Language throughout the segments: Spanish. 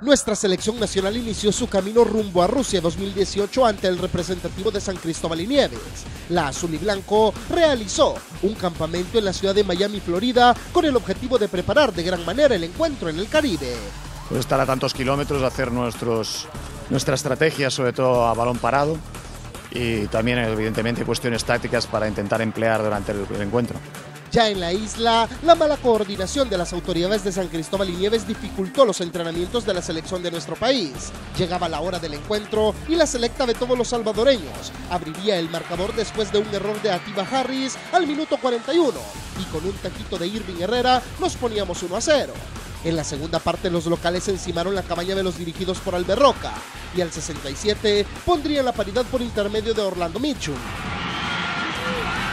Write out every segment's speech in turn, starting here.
Nuestra selección nacional inició su camino rumbo a Rusia 2018 ante el representativo de San Cristóbal y Nieves. La azul y blanco realizó un campamento en la ciudad de Miami, Florida, con el objetivo de preparar de gran manera el encuentro en el Caribe. Pues estar a tantos kilómetros, hacer nuestros, nuestra estrategia, sobre todo a balón parado, y también evidentemente cuestiones tácticas para intentar emplear durante el, el encuentro. Ya en la isla, la mala coordinación de las autoridades de San Cristóbal y Nieves dificultó los entrenamientos de la selección de nuestro país. Llegaba la hora del encuentro y la selecta de todos los salvadoreños abriría el marcador después de un error de Atiba Harris al minuto 41 y con un taquito de Irving Herrera nos poníamos 1 a 0. En la segunda parte los locales encimaron la cabaña de los dirigidos por Alberroca y al 67 pondrían la paridad por intermedio de Orlando Mitchum.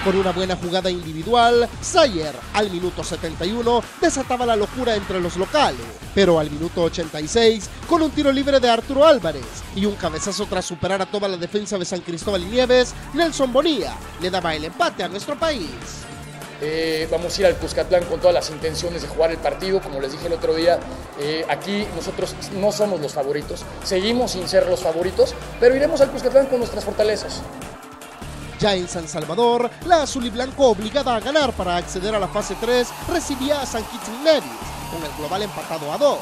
Con una buena jugada individual, Sayer al minuto 71 desataba la locura entre los locales, pero al minuto 86, con un tiro libre de Arturo Álvarez y un cabezazo tras superar a toda la defensa de San Cristóbal y Nieves, Nelson Bonilla le daba el empate a nuestro país. Eh, vamos a ir al Cuscatlán con todas las intenciones de jugar el partido. Como les dije el otro día, eh, aquí nosotros no somos los favoritos, seguimos sin ser los favoritos, pero iremos al Cuscatlán con nuestras fortalezas. Ya en San Salvador, la azul y blanco obligada a ganar para acceder a la fase 3 recibía a San Kitts Nevis, con el global empatado a 2.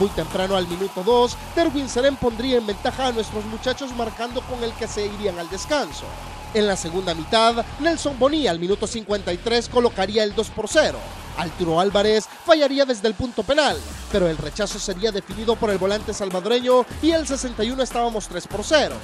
Muy temprano al minuto 2, Derwin Serén pondría en ventaja a nuestros muchachos marcando con el que se irían al descanso. En la segunda mitad, Nelson Bonilla al minuto 53 colocaría el 2 por 0. Arturo Álvarez fallaría desde el punto penal, pero el rechazo sería definido por el volante salvadoreño y el 61 estábamos 3 por 0.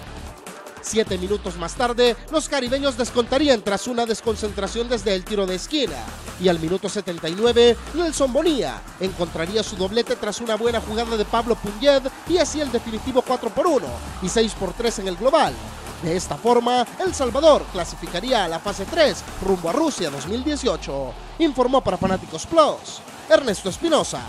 Siete minutos más tarde, los caribeños descontarían tras una desconcentración desde el tiro de esquina. Y al minuto 79, Nelson Bonilla encontraría su doblete tras una buena jugada de Pablo Punyed y así el definitivo 4 por 1 y 6 por 3 en el global. De esta forma, El Salvador clasificaría a la fase 3 rumbo a Rusia 2018. Informó para Fanáticos Plus Ernesto Espinosa.